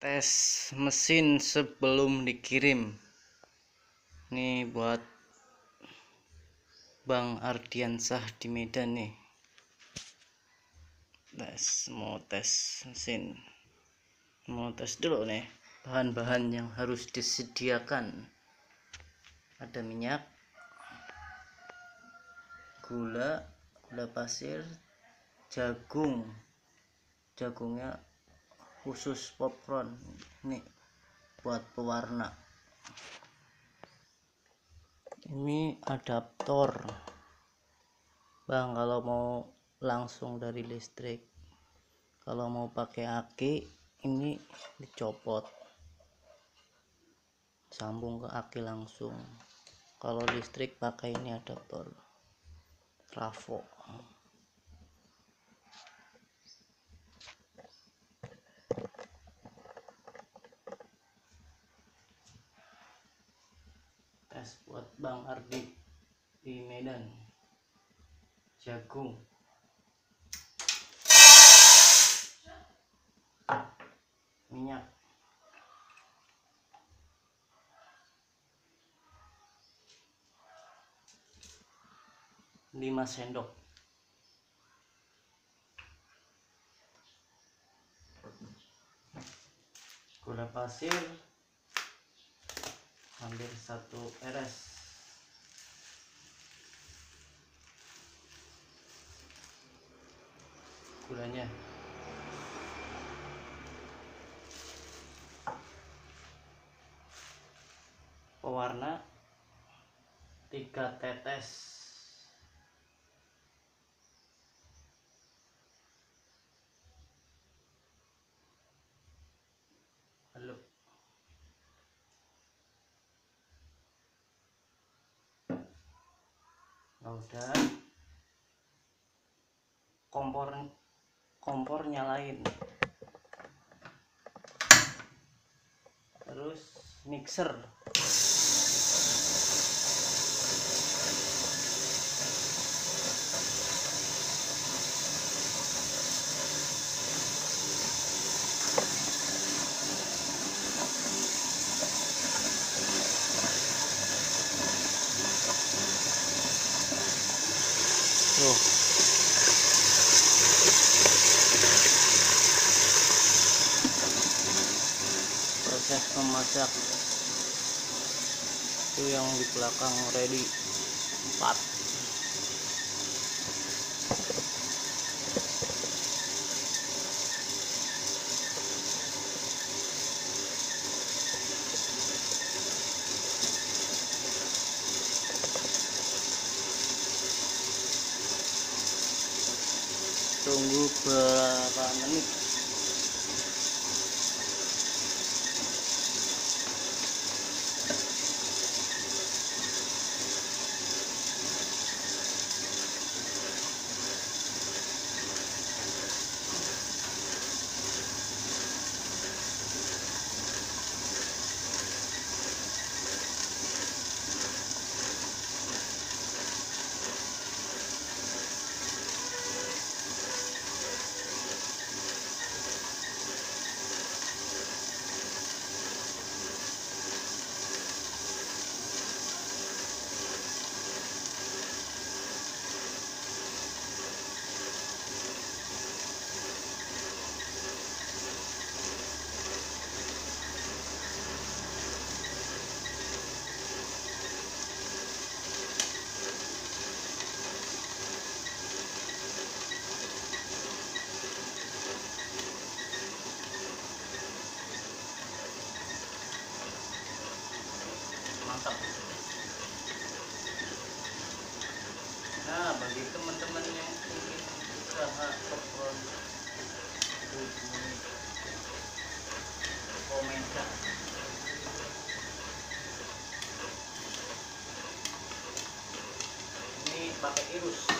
tes mesin sebelum dikirim. Nih buat Bang Ardiansah di Medan nih. Tes mau tes mesin. Mau tes dulu nih bahan-bahan yang harus disediakan. Ada minyak gula gula pasir jagung. Jagungnya khusus popcorn ini buat pewarna. Ini adaptor. Bang kalau mau langsung dari listrik kalau mau pakai aki ini dicopot. Sambung ke aki langsung. Kalau listrik pakai ini adaptor trafo tes buat Bang Ardi di Medan. Jagung. Minyak. Lima sendok. Gula pasir hampir satu rs gulanya pewarna tiga tetes Udah kompor kompor nyalain terus mixer tuh proses memasak itu yang di belakang ready. 4 berapa menit ini pakai irus